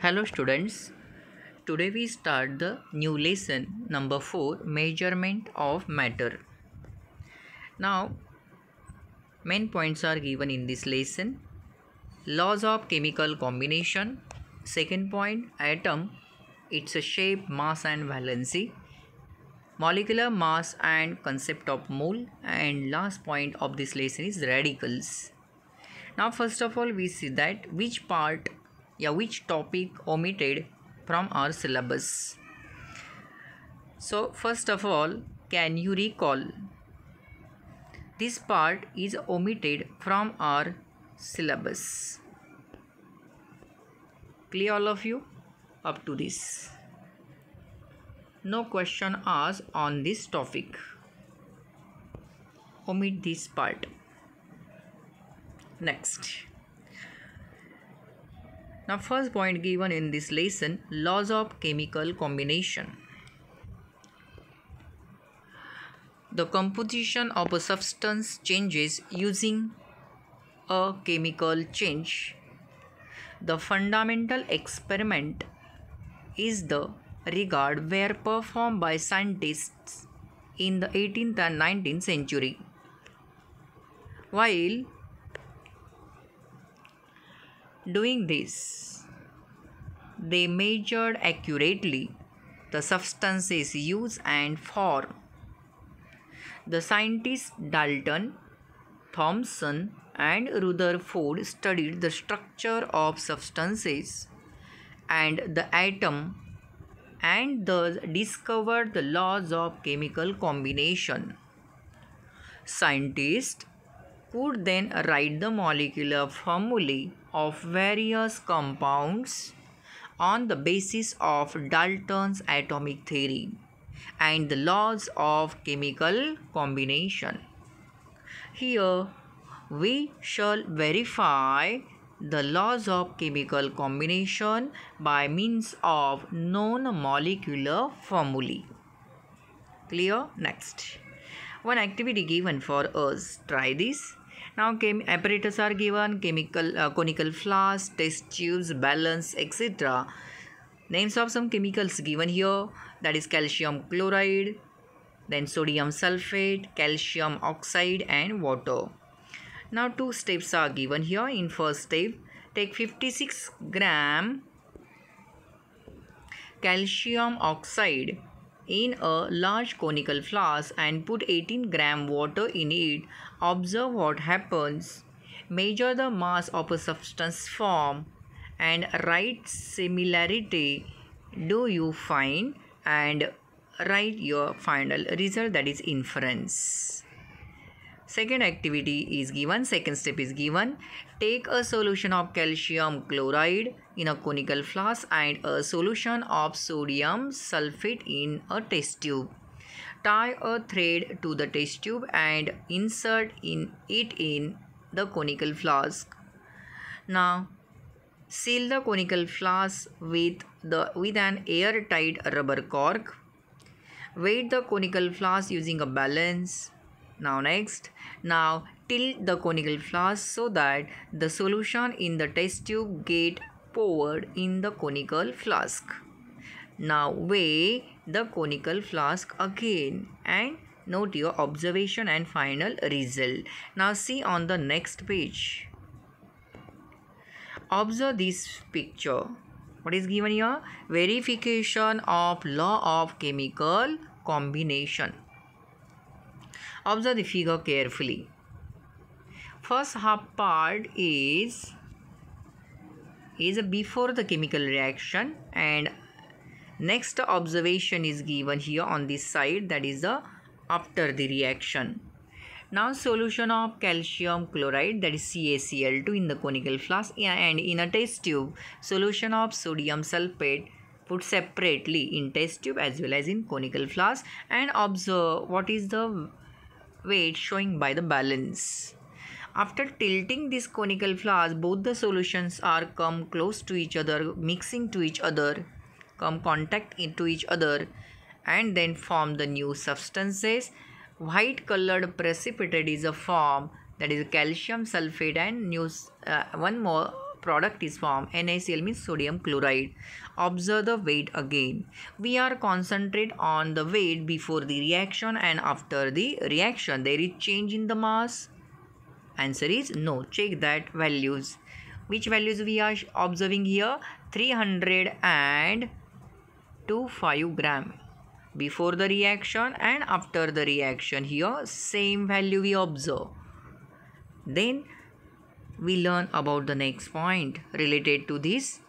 Hello students. Today we start the new lesson number 4 measurement of matter. Now main points are given in this lesson. Laws of chemical combination. Second point atom its shape, mass and valency. Molecular mass and concept of mole and last point of this lesson is radicals. Now first of all we see that which part yeah which topic omitted from our syllabus. So first of all can you recall this part is omitted from our syllabus. Clear all of you up to this. No question asked on this topic. Omit this part. Next. Now first point given in this lesson laws of chemical combination. The composition of a substance changes using a chemical change. The fundamental experiment is the regard were performed by scientists in the 18th and 19th century. While doing this, they measured accurately the substances used and form. The scientists Dalton, Thomson, and Rutherford studied the structure of substances and the atom and thus discovered the laws of chemical combination. Scientists could then write the molecular formulae of various compounds on the basis of Dalton's atomic theory and the laws of chemical combination. Here we shall verify the laws of chemical combination by means of known molecular formulae. Clear? Next. One activity given for us. Try this. Now apparatus are given chemical uh, conical flask, test tubes, balance, etc. Names of some chemicals given here that is calcium chloride, then sodium sulfate, calcium oxide and water. Now two steps are given here. In first step, take 56 gram calcium oxide in a large conical flask and put 18 gram water in it. Observe what happens. Measure the mass of a substance form and write similarity do you find and write your final result that is inference. Second activity is given, second step is given. Take a solution of calcium chloride in a conical flask and a solution of sodium sulfate in a test tube. Tie a thread to the test tube and insert in it in the conical flask. Now, seal the conical flask with the with an airtight rubber cork. Weight the conical flask using a balance now next now tilt the conical flask so that the solution in the test tube get poured in the conical flask now weigh the conical flask again and note your observation and final result. Now see on the next page. Observe this picture. What is given here? Verification of law of chemical combination. Observe the figure carefully. First half part is is before the chemical reaction and next observation is given here on this side that is the after the reaction. Now solution of calcium chloride that is CaCl2 in the conical flask and in a test tube solution of sodium sulfate put separately in test tube as well as in conical flask and observe what is the weight showing by the balance. After tilting this conical flask, both the solutions are come close to each other, mixing to each other, come contact into each other and then form the new substances. White colored precipitate is a form that is calcium sulfate and new uh, one more product is formed NaCl means sodium chloride. Observe the weight again. We are concentrate on the weight before the reaction and after the reaction. There is change in the mass. Answer is no. Check that values. Which values we are observing here? 300 and 25 gram before the reaction and after the reaction here same value we observe then we learn about the next point related to this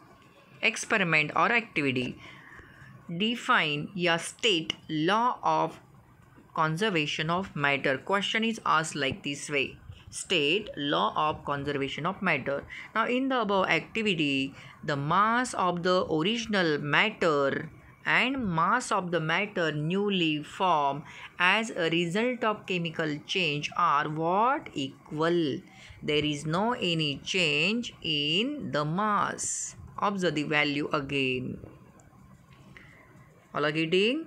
experiment or activity. Define your state law of conservation of matter. Question is asked like this way. State law of conservation of matter. Now in the above activity, the mass of the original matter and mass of the matter newly formed as a result of chemical change are what equal. There is no any change in the mass. Observe the value again. All are getting?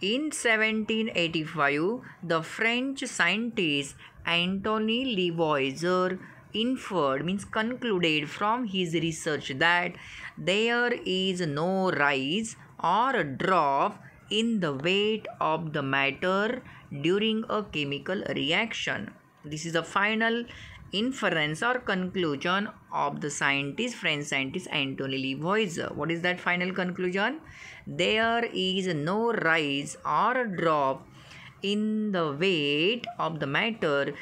In 1785 the french scientist antony lavoisier inferred means concluded from his research that there is no rise or a drop in the weight of the matter during a chemical reaction. This is the final inference or conclusion of the scientist french scientist antony lavoisier what is that final conclusion? There is no rise or drop in the weight of the matter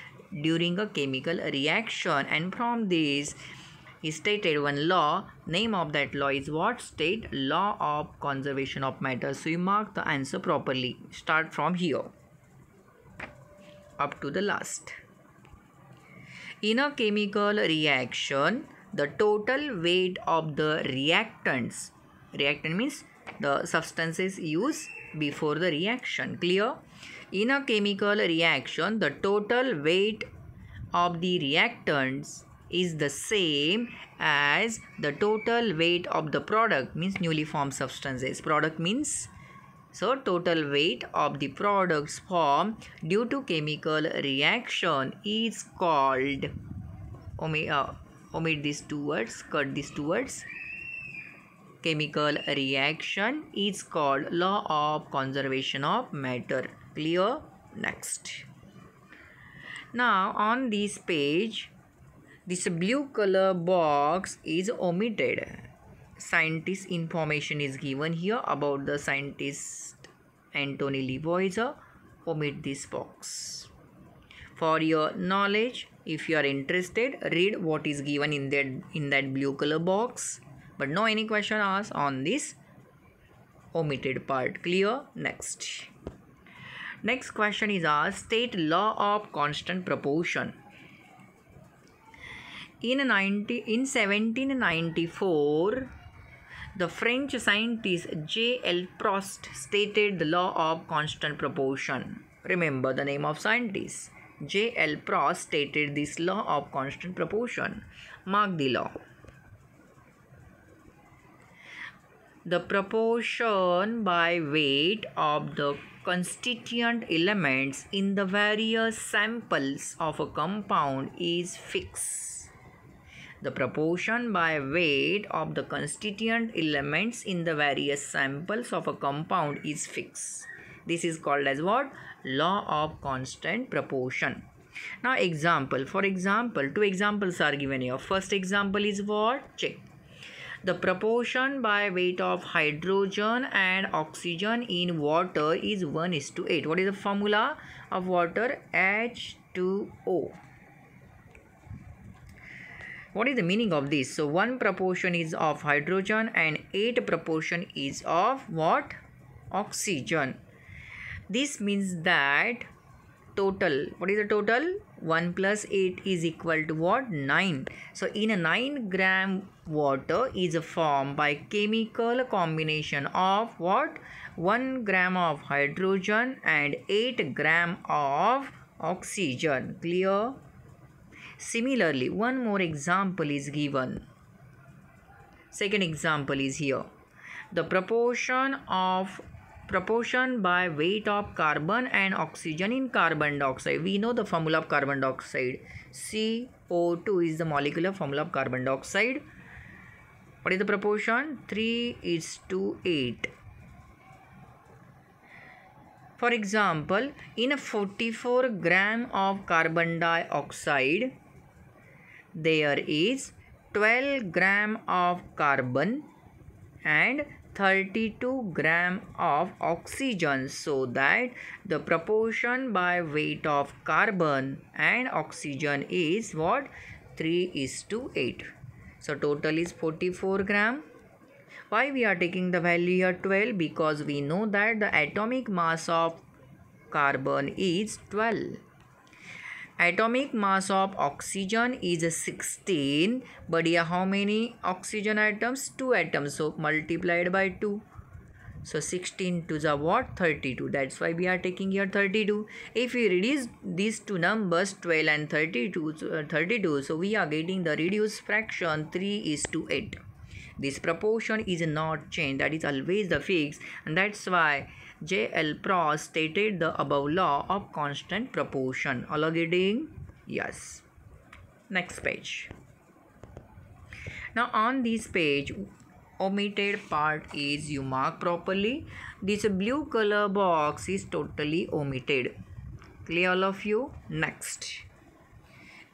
during a chemical reaction. And from this he stated one law name of that law is what? State law of conservation of matter so you mark the answer properly. Start from here. Up to the last. In a chemical reaction, the total weight of the reactants, reactant means the substances used before the reaction, clear? In a chemical reaction, the total weight of the reactants is the same as the total weight of the product means newly formed substances. Product means so total weight of the products formed due to chemical reaction is called omit, uh, omit these two words, cut these two words. Chemical reaction is called law of conservation of matter. Clear? Next. Now on this page, this blue color box is omitted scientist information is given here about the scientist Antony Lavoisier. Omit this box. For your knowledge, if you are interested, read what is given in that in that blue color box. But no any question asked on this omitted part. Clear? Next. Next question is asked state law of constant proportion. In 90 in 1794 the French scientist J.L. Proust stated the law of constant proportion. Remember the name of scientist. J.L. Proust stated this law of constant proportion. Mark the law. The proportion by weight of the constituent elements in the various samples of a compound is fixed the proportion by weight of the constituent elements in the various samples of a compound is fixed. This is called as what? Law of constant proportion. Now example. For example, two examples are given here. First example is what? Check. The proportion by weight of hydrogen and oxygen in water is 1 is to 8. What is the formula of water? H2O what is the meaning of this? So one proportion is of hydrogen and eight proportion is of what? Oxygen. This means that total what is the total? 1 plus 8 is equal to what? 9 so in a 9 gram water is formed by chemical combination of what? 1 gram of hydrogen and 8 gram of oxygen. Clear Similarly, one more example is given. Second example is here. The proportion of proportion by weight of carbon and oxygen in carbon dioxide. We know the formula of carbon dioxide. CO2 is the molecular formula of carbon dioxide. What is the proportion? 3 is to 8. For example, in a 44 gram of carbon dioxide, there is 12 gram of carbon and 32 gram of oxygen so that the proportion by weight of carbon and oxygen is what? 3 is to 8 so total is 44 gram. Why we are taking the value here 12 because we know that the atomic mass of carbon is 12 atomic mass of oxygen is 16 but here how many oxygen atoms? Two atoms so multiplied by 2 so 16 to the what? 32 that's why we are taking here 32 if we reduce these two numbers 12 and 32 uh, 32 so we are getting the reduced fraction 3 is to 8 this proportion is not changed. That is always the fix and that's why J.L. Proust stated the above law of constant proportion. All? Yes. Next page. Now on this page, omitted part is you mark properly. This blue color box is totally omitted. Clear all of you? Next.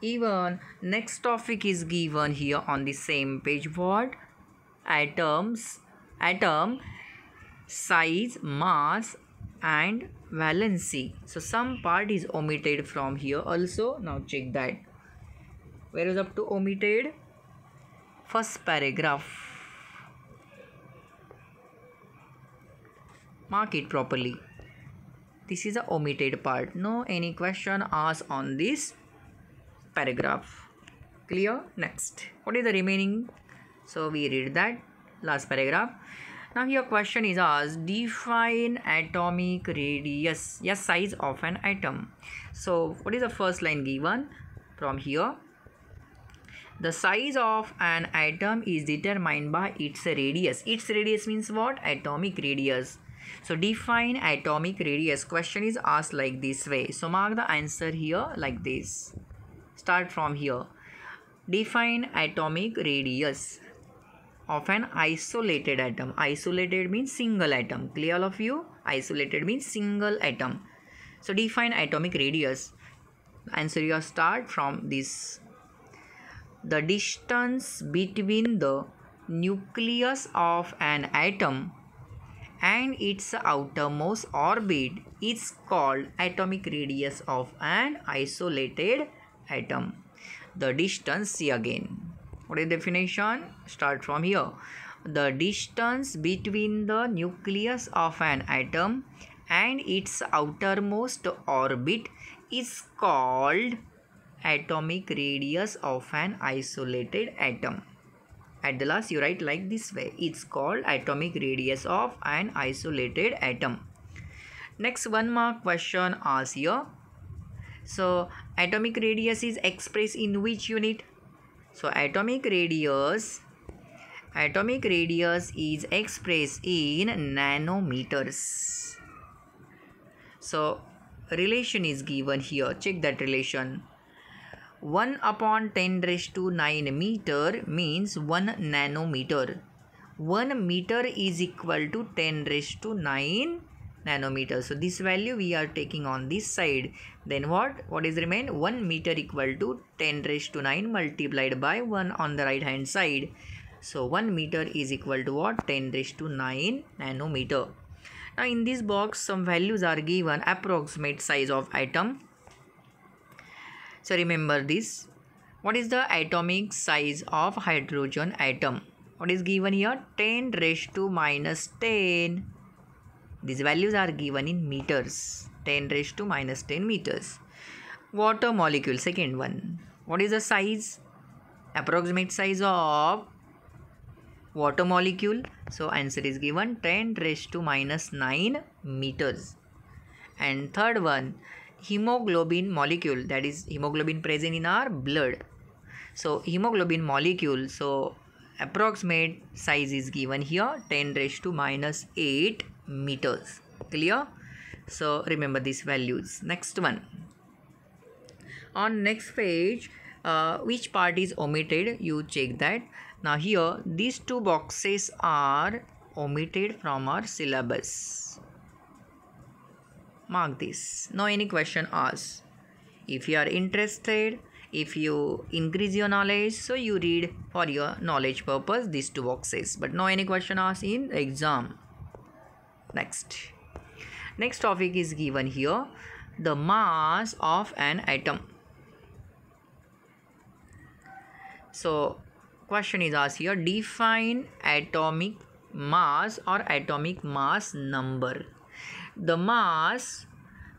Even next topic is given here on the same page. What? Atoms. Atom size, mass and valency. So some part is omitted from here also. Now check that. Where is up to omitted? First paragraph. Mark it properly. This is the omitted part. No any question asked on this paragraph. Clear? Next. What is the remaining? So we read that last paragraph now your question is asked define atomic radius. Yes size of an atom. So what is the first line given from here? The size of an atom is determined by its radius. Its radius means what? Atomic radius. So define atomic radius. Question is asked like this way. So mark the answer here like this. Start from here. Define atomic radius of an isolated atom. Isolated means single atom. Clear all of you? Isolated means single atom. So define atomic radius. Answer your start from this. The distance between the nucleus of an atom and its outermost orbit is called atomic radius of an isolated atom. The distance, see again is definition? Start from here. The distance between the nucleus of an atom and its outermost orbit is called atomic radius of an isolated atom. At the last you write like this way. It's called atomic radius of an isolated atom. Next one mark question asks here. So atomic radius is expressed in which unit so atomic radius atomic radius is expressed in nanometers. So relation is given here. Check that relation. 1 upon 10 raised to 9 meter means 1 nanometer. 1 meter is equal to 10 raised to 9 nanometers. So this value we are taking on this side. Then what? What is remain? 1 meter equal to 10 raised to 9 multiplied by 1 on the right hand side. So 1 meter is equal to what? 10 raised to 9 nanometer. Now in this box some values are given approximate size of atom. So remember this. What is the atomic size of hydrogen atom? What is given here? 10 raised to minus 10 these values are given in meters. 10 raised to minus 10 meters. Water molecule, second one. What is the size? Approximate size of water molecule. So answer is given 10 raised to minus 9 meters. And third one, hemoglobin molecule. That is hemoglobin present in our blood. So hemoglobin molecule. So approximate size is given here 10 raised to minus 8 meters. Clear? So remember these values. Next one. On next page uh, which part is omitted? You check that. Now here these two boxes are omitted from our syllabus. Mark this. No any question asked? If you are interested if you increase your knowledge so you read for your knowledge purpose these two boxes. But no any question asked in exam next. Next topic is given here. The mass of an atom so question is asked here. Define atomic mass or atomic mass number. The mass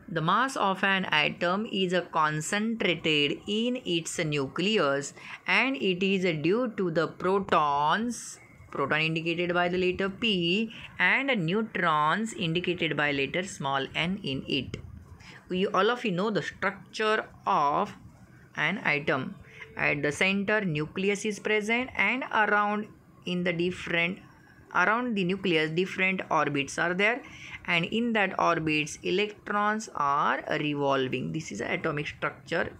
the mass of an atom is a concentrated in its nucleus and it is due to the protons proton indicated by the letter P and neutrons indicated by letter small n in it. We all of you know the structure of an atom. At the center nucleus is present and around in the different around the nucleus different orbits are there and in that orbits electrons are revolving this is atomic structure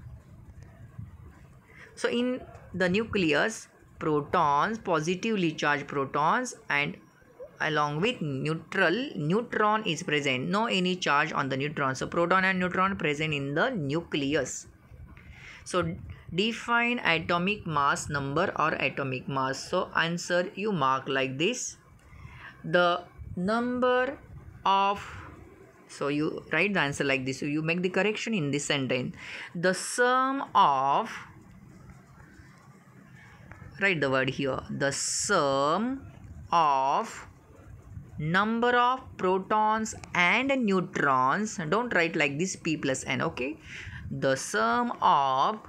so in the nucleus protons positively charged protons and along with neutral neutron is present. No any charge on the neutron. So proton and neutron present in the nucleus. So define atomic mass number or atomic mass. So answer you mark like this. The number of so you write the answer like this. So you make the correction in this sentence. The sum of write the word here. The sum of number of protons and neutrons. Don't write like this p plus n okay? The sum of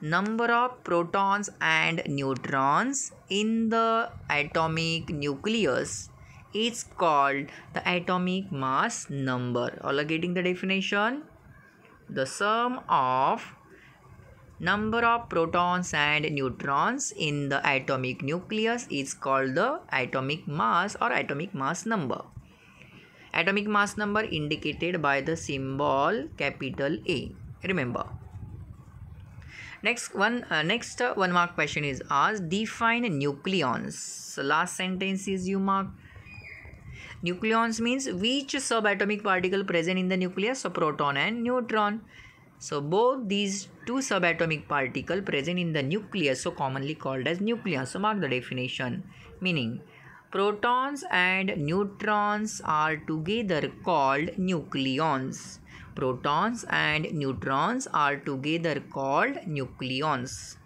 number of protons and neutrons in the atomic nucleus is called the atomic mass number. All are getting the definition? The sum of number of protons and neutrons in the atomic nucleus is called the atomic mass or atomic mass number. Atomic mass number indicated by the symbol capital A. Remember. Next one uh, next uh, one mark question is asked. Define nucleons. So last sentence is you mark. Nucleons means which subatomic particle present in the nucleus? So proton and neutron so both these two subatomic particle present in the nucleus so commonly called as nucleons so mark the definition. Meaning protons and neutrons are together called nucleons. Protons and neutrons are together called nucleons.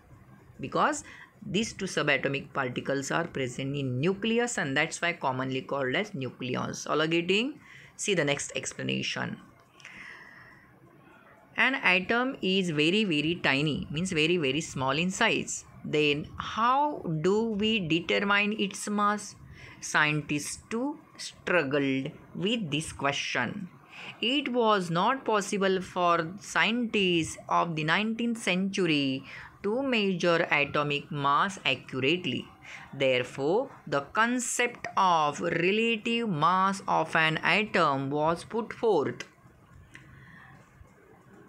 Because these two subatomic particles are present in nucleus and that's why commonly called as nucleons. All are getting? See the next explanation an atom is very very tiny means very very small in size then how do we determine its mass scientists too struggled with this question it was not possible for scientists of the 19th century to measure atomic mass accurately. Therefore, the concept of relative mass of an atom was put forth.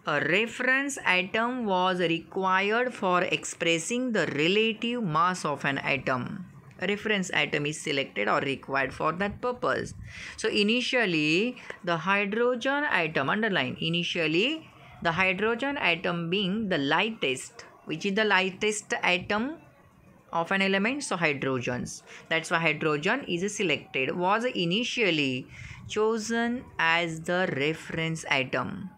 A reference atom was required for expressing the relative mass of an atom reference atom is selected or required for that purpose. So initially the hydrogen atom underline initially the hydrogen atom being the lightest. Which is the lightest atom of an element? So hydrogens. That's why hydrogen is selected was initially chosen as the reference atom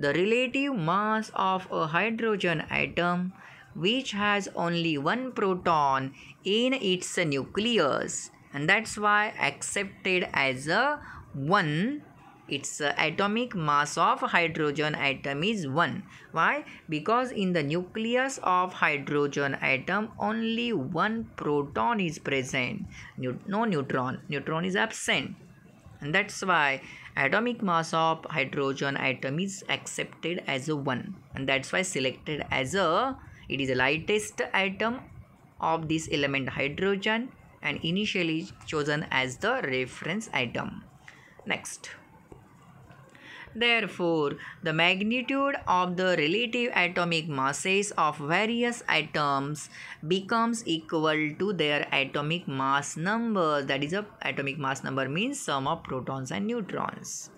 the relative mass of a hydrogen atom which has only one proton in its nucleus and that's why accepted as a 1 its atomic mass of hydrogen atom is 1 why? Because in the nucleus of hydrogen atom only one proton is present. No neutron. Neutron is absent and that's why atomic mass of hydrogen atom is accepted as a 1 and that's why selected as a it is the lightest atom of this element hydrogen and initially chosen as the reference atom. Next. Therefore, the magnitude of the relative atomic masses of various atoms becomes equal to their atomic mass number. That is, a atomic mass number means sum of protons and neutrons.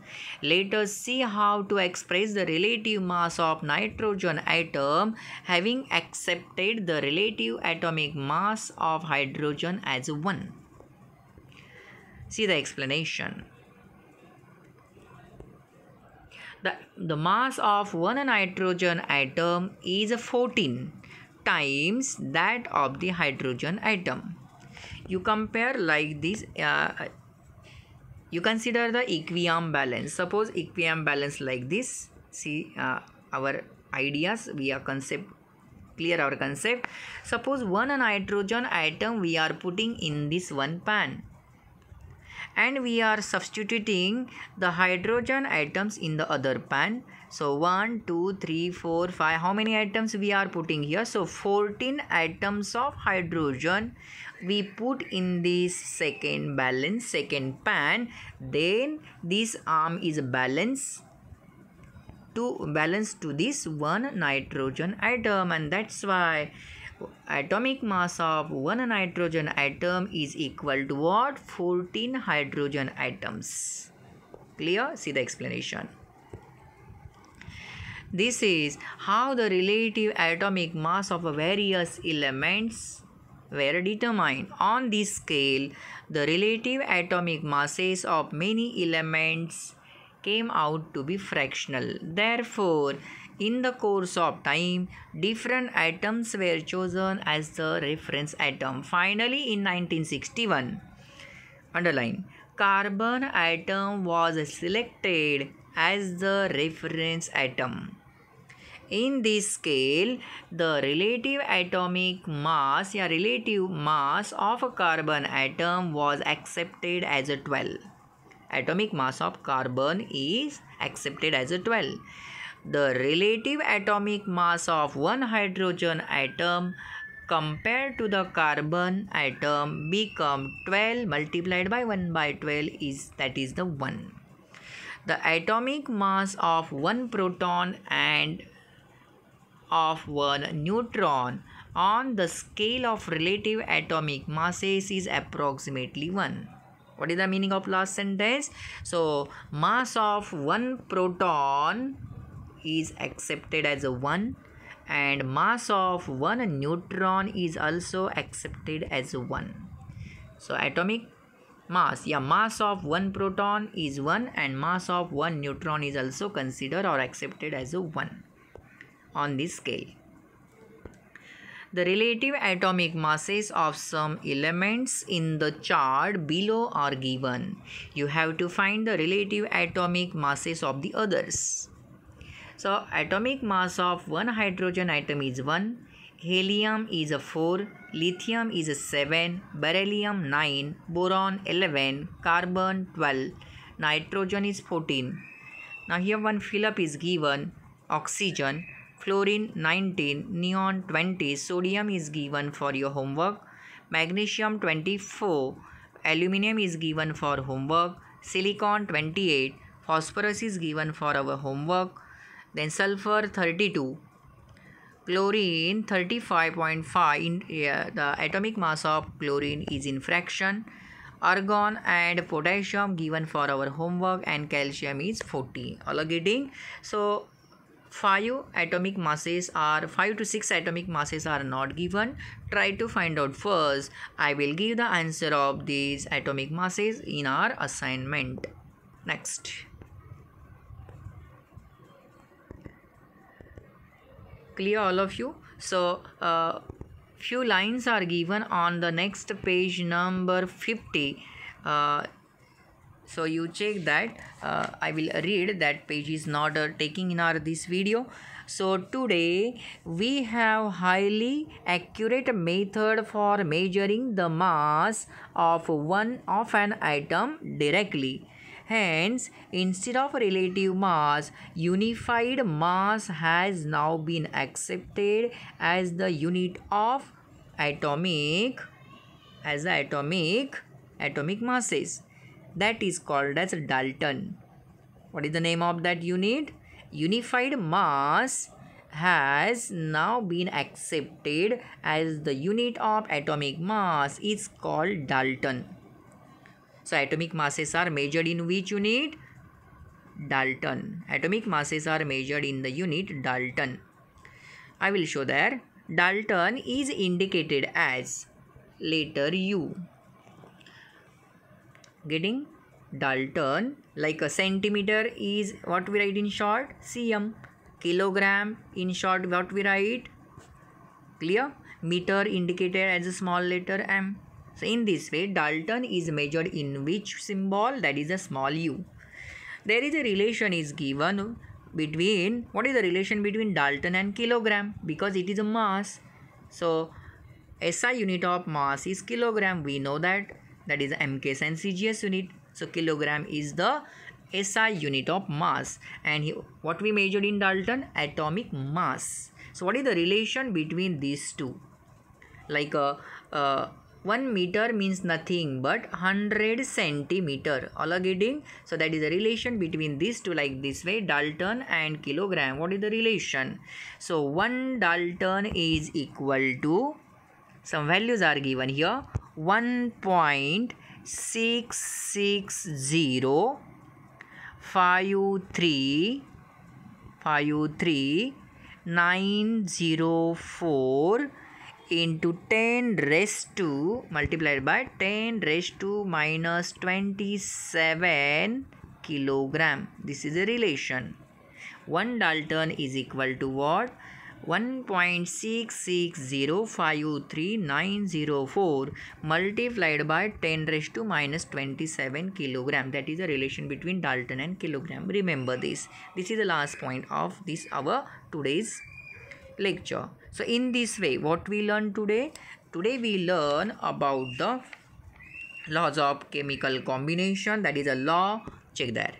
Let us see how to express the relative mass of nitrogen atom having accepted the relative atomic mass of hydrogen as 1. See the explanation. The, the mass of one nitrogen atom is 14 times that of the hydrogen atom. You compare like this, uh, you consider the equilibrium balance. Suppose equilibrium balance like this. See uh, our ideas, we are concept clear our concept. Suppose one nitrogen atom we are putting in this one pan and we are substituting the hydrogen atoms in the other pan. So 1 2 3 4 5 how many atoms we are putting here? So 14 atoms of hydrogen we put in this second balance second pan. Then this arm is balanced to balance to this one nitrogen atom. And that's why atomic mass of one nitrogen atom is equal to what 14 hydrogen atoms clear see the explanation this is how the relative atomic mass of various elements were determined. On this scale, the relative atomic masses of many elements came out to be fractional. Therefore, in the course of time, different atoms were chosen as the reference atom. Finally, in 1961, underline, carbon atom was selected as the reference atom. In this scale, the relative atomic mass or relative mass of a carbon atom was accepted as a 12. Atomic mass of carbon is accepted as a 12 the relative atomic mass of one hydrogen atom compared to the carbon atom become 12 multiplied by 1 by 12 is that is the 1 the atomic mass of one proton and of one neutron on the scale of relative atomic masses is approximately 1 what is the meaning of last sentence? So mass of one proton is accepted as a 1 and mass of one neutron is also accepted as 1 so atomic mass yeah mass of one proton is 1 and mass of one neutron is also considered or accepted as a 1 on this scale the relative atomic masses of some elements in the chart below are given. You have to find the relative atomic masses of the others. So atomic mass of one hydrogen atom is 1, helium is a 4, lithium is a 7, beryllium 9, boron 11, carbon 12, nitrogen is 14. Now here one fill up is given, oxygen, fluorine 19, neon 20, sodium is given for your homework, magnesium 24, aluminum is given for homework, silicon 28, phosphorus is given for our homework, then sulfur 32 chlorine 35.5 in uh, the atomic mass of chlorine is in fraction. Argon and potassium given for our homework and calcium is 40 all getting? So five atomic masses are five to six atomic masses are not given. Try to find out first. I will give the answer of these atomic masses in our assignment. Next clear all of you. So uh, few lines are given on the next page number 50 uh, so you check that. Uh, i will read that page is not uh, taking in our this video. So today we have highly accurate method for measuring the mass of one of an atom directly Hence, instead of relative mass, unified mass has now been accepted as the unit of atomic as the atomic atomic masses that is called as Dalton What is the name of that unit? Unified mass has now been accepted as the unit of atomic mass is called Dalton. So atomic masses are measured in which unit? Dalton. Atomic masses are measured in the unit Dalton. I will show there. Dalton is indicated as letter U. Getting Dalton like a centimeter is what we write in short cm kilogram in short what we write clear meter indicated as a small letter m so in this way dalton is measured in which symbol that is a small u. There is a relation is given between what is the relation between dalton and kilogram? Because it is a mass. So SI unit of mass is kilogram. We know that. That is MKS and CGS unit. So kilogram is the SI unit of mass. And he, what we measured in Dalton? Atomic mass. So what is the relation between these two? Like a, uh, uh, 1 meter means nothing but 100 centimeter. All getting? So that is the relation between these two like this way dalton and kilogram. What is the relation? So 1 dalton is equal to some values are given here 1.660 five three five three nine zero four into 10 raised to multiplied by 10 raised to minus 27 kilogram. This is a relation. 1 dalton is equal to what? 1.66053904 multiplied by 10 raised to minus 27 kilogram. That is the relation between dalton and kilogram. Remember this. This is the last point of this our today's lecture so in this way what we learn today? Today we learn about the laws of chemical combination. That is a law. Check there.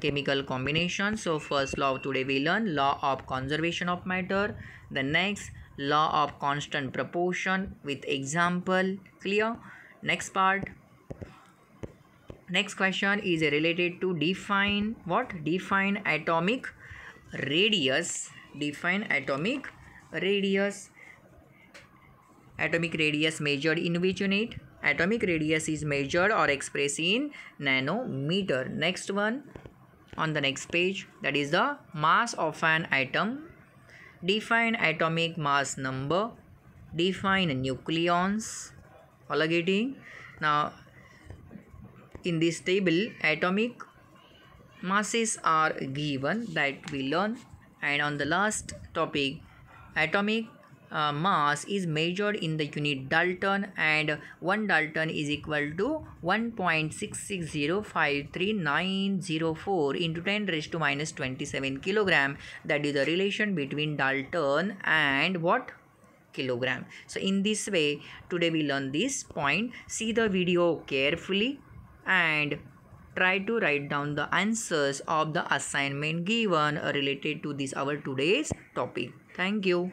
Chemical combination. So first law today we learn law of conservation of matter. The next law of constant proportion with example. Clear? Next part. Next question is related to define what? Define atomic radius define atomic radius. Atomic radius measured in which unit? Atomic radius is measured or expressed in nanometer. Next one. On the next page that is the mass of an atom. Define atomic mass number. Define nucleons. All now in this table atomic masses are given that we learn and on the last topic atomic uh, mass is measured in the unit Dalton and 1 Dalton is equal to 1.66053904 into 10 raised to minus 27 kilogram. That is the relation between Dalton and what? kilogram. So in this way today we learn this point. See the video carefully and try to write down the answers of the assignment given related to this our today's topic. Thank you.